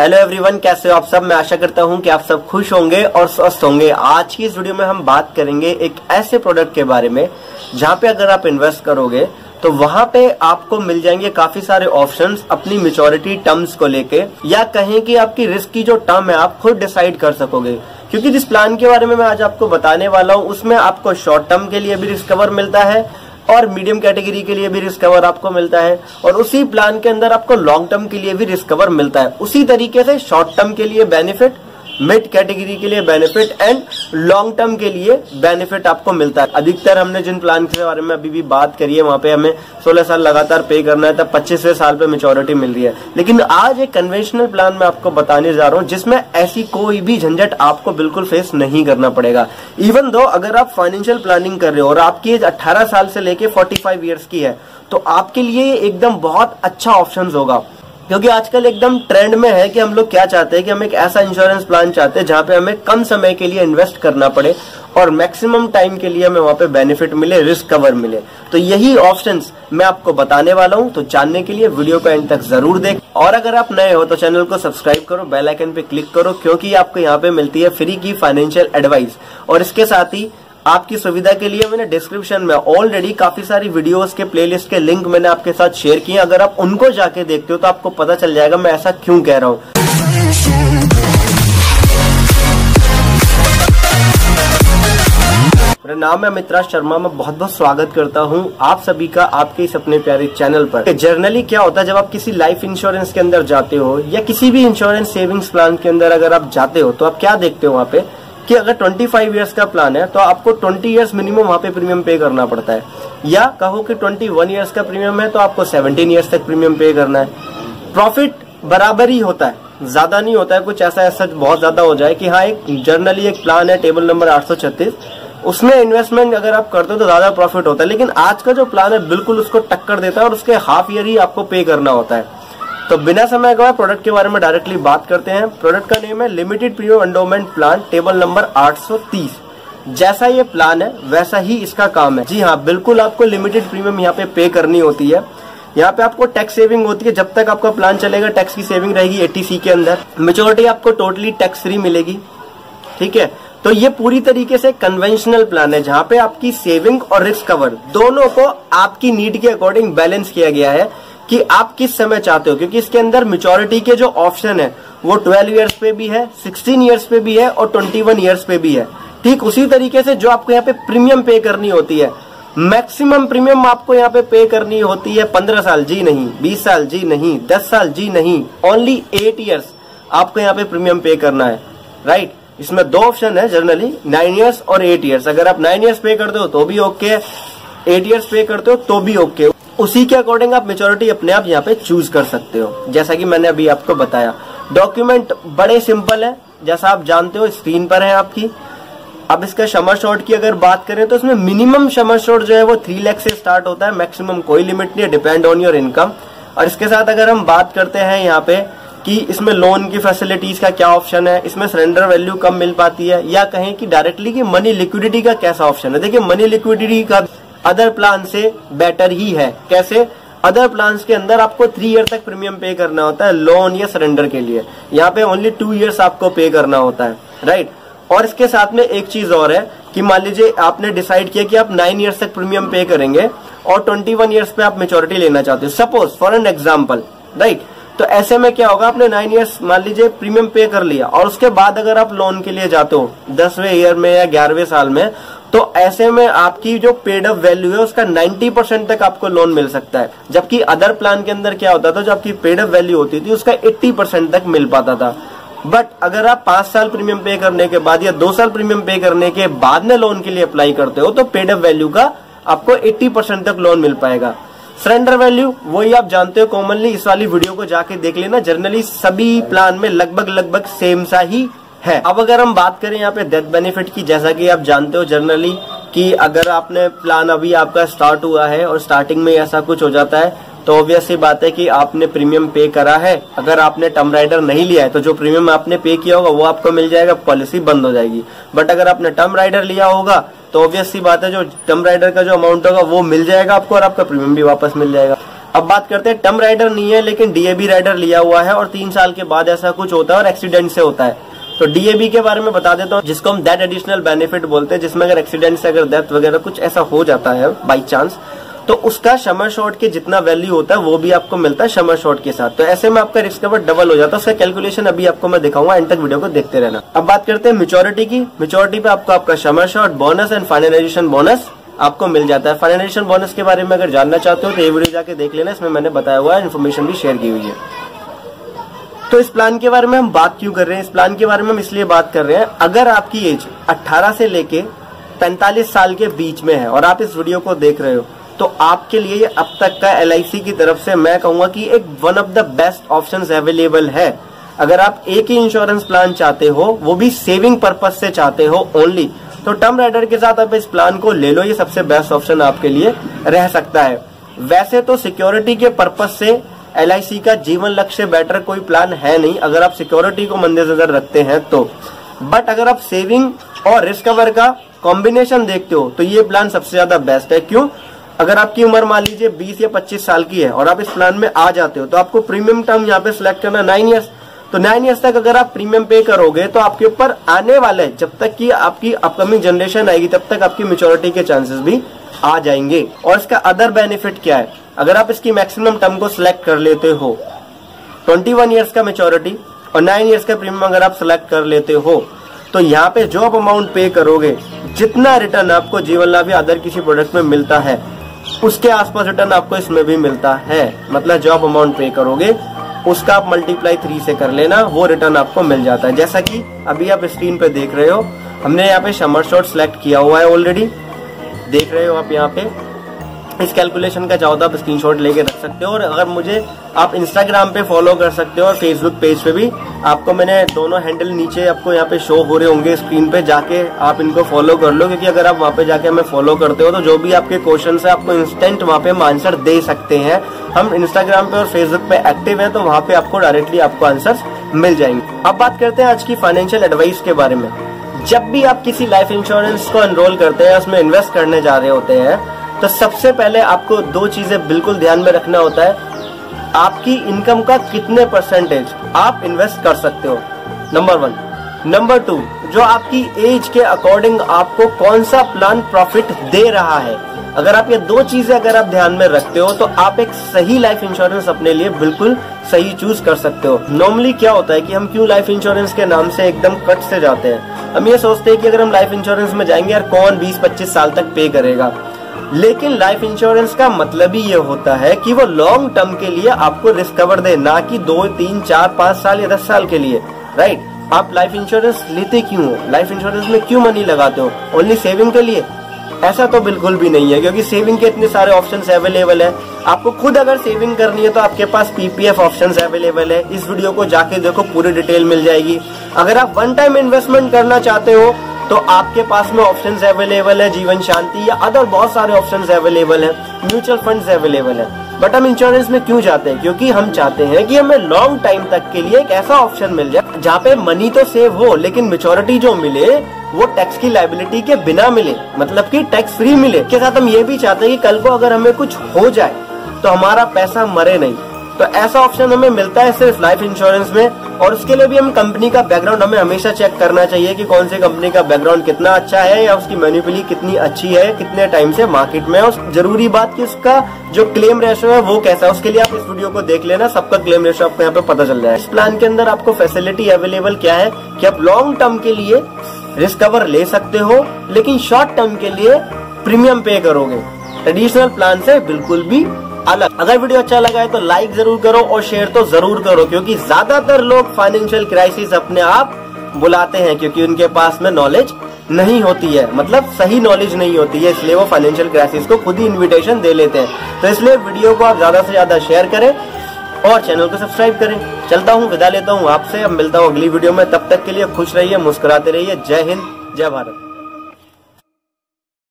Hello everyone कैसे हो आप सब? मैं आशा करता हूँ कि आप सब खुश होंगे और स्वस्थ होंगे। आज की इस वीडियो में हम बात करेंगे एक ऐसे प्रोडक्ट के बारे में, जहाँ पे अगर आप इन्वेस्ट करोगे तो वहाँ पे आपको मिल जाएँगे काफ़ी सारे ऑप्शंस अपनी मेचोरिटी टर्म्स को लेके, या कहें कि आपकी रिस्क की जो टर्म है, आप खुद डिसाइड कर सकोगे। क्योंकि जिस प्लान के बारे में मैं आज आपको बताने वाला हूँ, उसमें आपको शॉर्ट टर्म के लिए भी रिस्क कवर मिलता है और मीडियम कैटेगरी के लिए भी रिस्क कवर आपको मिलता है और उसी प्लान के अंदर आपको लॉन्ग टर्म के लिए भी रिस्क कवर मिलता है। उसी तरीके से शॉर्ट टर्म के लिए बेनिफिट मिड कैटेगरी के लिए बेनिफिट एंड लॉन्ग टर्म के लिए बेनिफिट आपको मिलता है। अधिकतर हमने जिन प्लान के बारे में अभी भी बात करी है, वहाँ पे हमें 16 साल लगातार पे करना है, तब पच्चीसवें साल पे मेचोरिटी मिल रही है। लेकिन आज एक कन्वेंशनल प्लान मैं आपको बताने जा रहा हूँ, जिसमें ऐसी कोई भी झंझट आपको बिल्कुल फेस नहीं करना पड़ेगा। इवन दो अगर आप फाइनेंशियल प्लानिंग कर रहे हो और आपकी एज अट्ठारह साल से लेके फोर्टी फाइव ईयर्स की है तो आपके लिए एकदम बहुत अच्छा ऑप्शन होगा। क्योंकि आजकल एकदम ट्रेंड में है कि हम लोग क्या चाहते हैं कि हम एक ऐसा इंश्योरेंस प्लान चाहते हैं जहाँ पे हमें कम समय के लिए इन्वेस्ट करना पड़े और मैक्सिमम टाइम के लिए हमें वहाँ पे बेनिफिट मिले रिस्क कवर मिले। तो यही ऑप्शंस मैं आपको बताने वाला हूँ। तो जानने के लिए वीडियो को एंड तक ज़रूर देख। और अगर आप नए हो तो चैनल को सब्सक्राइब करो बेल आइकन पे क्लिक करो, क्योंकि आपको यहाँ पे मिलती है फ्री की फाइनेंशियल एडवाइस और इसके साथ ही आपकी सुविधा के लिए मैंने डिस्क्रिप्शन में ऑलरेडी काफ़ी सारी वीडियोस के प्लेलिस्ट के लिंक मैंने आपके साथ शेयर किए अगर आप उनको जाके देखते हो तो आपको पता चल जाएगा मैं ऐसा क्यों कह रहा हूँ। मेरा नाम है मित्रा शर्मा, मैं बहुत बहुत स्वागत करता हूँ आप सभी का आपके इस अपने प्यारे चैनल पर। जर्नली क्या होता है, जब आप किसी लाइफ इंश्योरेंस के अंदर जाते हो या किसी भी इंश्योरेंस सेविंग्स प्लान के अंदर अगर आप जाते हो तो आप क्या देखते हो वहाँ पे? कि अगर 25 इयर्स का प्लान है तो आपको 20 इयर्स मिनिमम वहाँ पे प्रीमियम पे करना पड़ता है। या कहो कि 21 इयर्स का प्रीमियम है तो आपको 17 इयर्स तक प्रीमियम पे करना है। प्रॉफिट बराबर ही होता है। ज़्यादा नहीं होता है, कुछ ऐसा ऐसा बहुत ज़्यादा हो जाए कि हाँ एक जर्नली एक प्लान है टेबल नंबर आठ सौ छत्तीस। उसमें इन्वेस्टमेंट अगर आप करते हो तो ज़्यादा प्रॉफिट होता है। लेकिन आज का जो प्लान है, बिल्कुल उसको टक्कर देता है और उसके हाफ़ ईयर ही आपको पे करना होता है। तो बिना समय गवाए प्रोडक्ट के बारे में डायरेक्टली बात करते हैं। प्रोडक्ट का नेम है limited premium endowment plan table number 830 जैसा ये प्लान है, वैसा ही इसका काम है। जी हाँ बिल्कुल आपको लिमिटेड प्रीमियम यहाँ पे पे करनी होती है। यहाँ पे आपको टैक्स सेविंग होती है। जब तक आपका प्लान चलेगा टैक्स की सेविंग रहेगी एटीसी के अंदर। मेचोरिटी आपको टोटली टैक्स फ्री मिलेगी। ठीक है? तो ये पूरी तरीके से कन्वेंशनल प्लान है, जहाँ पे आपकी सेविंग और रिस्क कवर दोनों को आपकी नीड के अकॉर्डिंग बैलेंस किया गया है। कि आप किस समय चाहते हो? क्योंकि इसके अंदर मेचोरिटी के जो ऑप्शन है, वो 12 इयर्स पे भी है 16 इयर्स पे भी है और 21 इयर्स पे भी है। ठीक उसी तरीके से जो आपको यहाँ पे प्रीमियम पे करनी होती है। मैक्सिमम प्रीमियम आपको यहाँ पे पे करनी होती है पंद्रह साल, जी नहीं, बीस साल, जी नहीं, दस साल, जी नहीं ओनली एट ईयर्स आपको यहाँ पे प्रीमियम पे करना है। राइट इसमें दो ऑप्शन है जनरली नाइन ईयर्स और एट ईयर्स अगर आप नाइन ईयर्स पे करते हो तो भी ओके एट ईयर्स पे करते हो तो भी ओके उसी के अकॉर्डिंग आप मेचोरिटी अपने आप यहाँ पे चूज़ कर सकते हो। जैसा कि मैंने अभी आपको बताया। डॉक्यूमेंट बड़े सिंपल है। जैसा आप जानते हो स्क्रीन पर है आपकी। अब इसका शमर शॉर्ट की अगर बात करें तो इसमें मिनिमम शमर शॉर्ट जो है वो थ्री लैख से स्टार्ट होता है। मैक्सिमम कोई लिमिट नहीं है। डिपेंड ऑन योर इनकम और इसके साथ अगर हम बात करते हैं यहाँ पे कि इसमें लोन की फैसिलिटीज़ का क्या ऑप्शन है? इसमें सरेंडर वैल्यू कम मिल पाती है? या कहें कि डायरेक्टली की मनी लिक्विडिटी का कैसा ऑप्शन है? देखिए मनी लिक्विडिटी का अदर प्लान से बेटर ही है। कैसे? अदर प्लान के अंदर आपको थ्री ईयर तक प्रीमियम पे करना होता है लोन या सरेंडर के लिए। यहाँ पे ओनली टू ईयर्स आपको पे करना होता है राइट और इसके साथ में एक चीज़ और है कि मान लीजिए आपने डिसाइड किया कि आप नाइन ईयर्स तक प्रीमियम पे करेंगे और ट्वेंटी वन ईयर्स पे आप मेचोरिटी लेना चाहते हो। Suppose for an example right तो ऐसे में क्या होगा? आपने नाइन ईयर्स मान लीजिए प्रीमियम पे कर लिया और उसके बाद अगर आप लोन के लिए जाते हो, दसवें ईयर में या ग्यारहवें साल में तो ऐसे में आपकी जो पेड अप वैल्यू है, उसका 90 परसेंट तक आपको लोन मिल सकता है। जबकि अदर प्लान के अंदर क्या होता था, जो आपकी पेड अप वैल्यू होती थी, उसका 80 परसेंट तक मिल पाता था। बट अगर आप पाँच साल प्रीमियम पे करने के बाद या दो साल प्रीमियम पे करने के बाद में लोन के लिए अप्लाई करते हो तो पेड अप वैल्यू का आपको 80 परसेंट तक लोन मिल पाएगा। सरेंडर वैल्यू वही आप जानते हो कॉमनली इस वाली वीडियो को जाके देख लेना। जनरली सभी प्लान में लगभग लगभग सेम सा ही है। अब अगर हम बात करें यहाँ पे डेथ बेनिफिट की, जैसा कि आप जानते हो जनरली कि अगर आपने प्लान अभी आपका स्टार्ट हुआ है और स्टार्टिंग में ऐसा कुछ हो जाता है तो ऑब्वियस सी बात है कि आपने प्रीमियम पे करा है। अगर आपने टर्म राइडर नहीं लिया है तो जो प्रीमियम आपने पे किया होगा, वो आपको मिल जाएगा पॉलिसी बंद हो जाएगी। बट अगर आपने टर्म राइडर लिया होगा तो ऑब्वियस सी बात है जो टर्म राइडर का जो अमाउंट होगा, वो मिल जाएगा आपको और आपका प्रीमियम भी वापस मिल जाएगा। अब बात करते हैं टर्म राइडर नहीं है, लेकिन डीएबी राइडर लिया हुआ है और तीन साल के बाद ऐसा कुछ होता है और एक्सीडेंट से होता है। तो डीएबी के बारे में बता देता हूँ, जिसको हम दैट एडिशनल बेनिफिट बोलते हैं, जिसमें अगर एक्सीडेंट से अगर डेथ वगैरह कुछ ऐसा हो जाता है बाई चांस तो उसका शमर शॉट के जितना वैल्यू होता है, वो भी आपको मिलता है शमर शॉट के साथ। तो ऐसे में आपका रिस्क कवर डबल हो जाता है। उसका कैलकुलेशन अभी आपको मैं दिखाऊँगा एंड तक वीडियो को देखते रहना। अब बात करते हैं मेच्योरिटी की। मेच्योरिटी पे आपको आपका sum assured bonus and finalization bonus आपको मिल जाता है। फाइनलाइजेशन बोनस के बारे में अगर जानना चाहते हो तो ये वीडियो जाके देख लेना। इसमें मैंने बताया हुआ है इन्फॉर्मेशन भी शेयर की हुई है। तो इस प्लान के बारे में हम बात क्यों कर रहे हैं? इस प्लान के बारे में हम इसलिए बात कर रहे हैं, अगर आपकी एज 18 से लेके 45 साल के बीच में है और आप इस वीडियो को देख रहे हो तो आपके लिए ये अब तक का एलआईसी की तरफ़ से मैं कहूँगा कि एक one of the best option available है। अगर आप एक ही इंश्योरेंस प्लान चाहते हो, वो भी सेविंग पर्पज से चाहते हो ओनली तो टर्म राइडर के साथ आप इस प्लान को ले लो, ये सबसे बेस्ट ऑप्शन आपके लिए रह सकता है। वैसे तो सिक्योरिटी के पर्पज से एलआईसी का जीवन लक्ष्य बेटर कोई प्लान है नहीं, अगर आप सिक्योरिटी को मद्देनजर रखते हैं तो। बट अगर आप सेविंग और रिस्क कवर का कॉम्बिनेशन देखते हो तो ये प्लान सबसे ज़्यादा बेस्ट है। क्यों? अगर आपकी उम्र मान लीजिए 20 या 25 साल की है और आप इस प्लान में आ जाते हो तो आपको प्रीमियम टर्म यहाँ पे सिलेक्ट करना नाइन ईयर्स तो नाइन ईयर्स तक अगर आप प्रीमियम पे करोगे तो आपके ऊपर आने वाले, जब तक की आपकी अपकमिंग जनरेशन आएगी, तब तक आपकी मेच्योरिटी के चांसेस भी आ जाएँगे। और इसका अदर बेनिफिट क्या है? अगर आप इसकी मैक्सिमम टर्म को सिलेक्ट कर लेते हो 21 ईयर्स का मेच्योरिटी और 9 ईयर्स का प्रीमियम अगर आप सिलेक्ट कर लेते हो तो यहाँ पे जो आप अमाउंट पे करोगे, जितना रिटर्न आपको जीवन लाभ या अदर किसी प्रोडक्ट में मिलता है, उसके आसपास रिटर्न आपको इसमें भी मिलता है। मतलब जो आप अमाउंट पे करोगे, उसका आप मल्टीप्लाई थ्री से कर लेना, वो रिटर्न आपको मिल जाता है। जैसा कि अभी आप स्क्रीन पे देख रहे हो, हमने यहाँ पे समर शॉट सिलेक्ट किया हुआ है ऑलरेडी देख रहे हो आप यहाँ पे। इस कैलकुलेशन का चाहो तो आप स्क्रीनशॉट लेके रख सकते हो और अगर मुझे आप इंस्टाग्राम पे फॉलो कर सकते हो और फेसबुक पेज पे भी, आपको मैंने दोनों हैंडल नीचे आपको यहाँ पे शो हो रहे होंगे स्क्रीन पे, जाके आप इनको फॉलो कर लो, क्योंकि अगर आप वहाँ पे जाके हमें फॉलो करते हो तो जो भी आपके क्वेश्चन है, आपको इंस्टेंट वहाँ पे हम आंसर दे सकते हैं। हम इंस्टाग्राम पे और फेसबुक पे एक्टिव है तो वहाँ पे आपको डायरेक्टली आपको आंसर मिल जाएँगे। अब बात करते हैं आज की फाइनेंशियल एडवाइस के बारे में। जब भी आप किसी लाइफ इंश्योरेंस को एनरोल करते हैं, उसमें इन्वेस्ट करने जा रहे होते हैं तो सबसे पहले आपको दो चीज़ें बिल्कुल ध्यान में रखना होता है। आपकी इनकम का कितने परसेंटेज आप इन्वेस्ट कर सकते हो? नंबर वन नंबर टू जो आपकी एज के अकॉर्डिंग आपको कौन सा प्लान प्रॉफिट दे रहा है? अगर आप ये दो चीज़ें अगर आप ध्यान में रखते हो तो आप एक सही लाइफ इंश्योरेंस अपने लिए बिल्कुल सही चूज़ कर सकते हो। नॉर्मली क्या होता है कि हम क्यों लाइफ इंश्योरेंस के नाम से एकदम कट से जाते हैं? हम ये सोचते हैं कि अगर हम लाइफ इंश्योरेंस में जाएँगे, यार कौन 20-25 साल तक पे करेगा? लेकिन लाइफ इंश्योरेंस का मतलब ही ये होता है कि वो लॉन्ग टर्म के लिए आपको रिस्क कवर दे, ना कि दो, तीन, चार, पाँच साल या दस साल के लिए। राइट आप लाइफ इंश्योरेंस लेते क्यों हो? लाइफ इंश्योरेंस में क्यों मनी लगाते हो? ओनली सेविंग के लिए? ऐसा तो बिल्कुल भी नहीं है, क्योंकि सेविंग के इतने सारे ऑप्शंस अवेलेबल है। आपको खुद अगर सेविंग करनी है तो आपके पास पीपीएफ ऑप्शंस अवेलेबल है। इस वीडियो को जाके देखो, पूरी डिटेल मिल जाएगी। अगर आप वन टाइम इन्वेस्टमेंट करना चाहते हो तो आपके पास में ऑप्शंस अवेलेबल है, जीवन शांति या अदर बहुत सारे ऑप्शंस अवेलेबल है म्यूचुअल फंड्स अवेलेबल है। बट हम इंश्योरेंस में क्यों जाते हैं? क्योंकि हम चाहते हैं कि हमें लॉन्ग टाइम तक के लिए एक ऐसा ऑप्शन मिल जाए, जहाँ पे मनी तो सेव हो, लेकिन मेचोरिटी जो मिले वो टैक्स की लाइबिलिटी के बिना मिले मतलब कि टैक्स फ्री मिले। के साथ हम ये भी चाहते हैं कि कल को अगर हमें कुछ हो जाए तो हमारा पैसा मरे नहीं। तो ऐसा ऑप्शन हमें मिलता है सिर्फ़ लाइफ इंश्योरेंस में, और उसके लिए भी हम कंपनी का बैकग्राउंड हमें हमेशा चेक करना चाहिए कि कौन सी कंपनी का बैकग्राउंड कितना अच्छा है, या उसकी मैन्युपली कितनी अच्छी है, कितने टाइम से मार्केट में उस ज़रूरी बात की उसका जो क्लेम रेशो है वो कैसा है, उसके लिए आप इस वीडियो को देख लेना, सबका क्लेम रेशो आपको यहाँ पे पता चल जाए इस प्लान के अंदर आपको फैसिलिटी अवेलेबल क्या है कि आप लॉन्ग टर्म के लिए रिस्क कवर ले सकते हो, लेकिन शॉर्ट टर्म के लिए प्रीमियम पे करोगे। ट्रेडिशनल प्लान से बिल्कुल भी अलग। अगर वीडियो अच्छा लगा है तो लाइक ज़रूर करो और शेयर तो ज़रूर करो, क्योंकि ज़्यादातर लोग फाइनेंशियल क्राइसिस अपने आप बुलाते हैं, क्योंकि उनके पास में नॉलेज नहीं होती है। मतलब सही नॉलेज नहीं होती है, इसलिए वो फाइनेंशियल क्राइसिस को खुद ही इनविटेशन दे लेते हैं। तो इसलिए वीडियो को आप ज़्यादा से ज़्यादा शेयर करें। और चैनल को सब्सक्राइब करें। चलता हूँ, विदा लेता हूँ आपसे। अब मिलता हूँ अगली वीडियो में। तब तक के लिए खुश रहिए, मुस्कुराते रहिए। जय हिंद, जय भारत।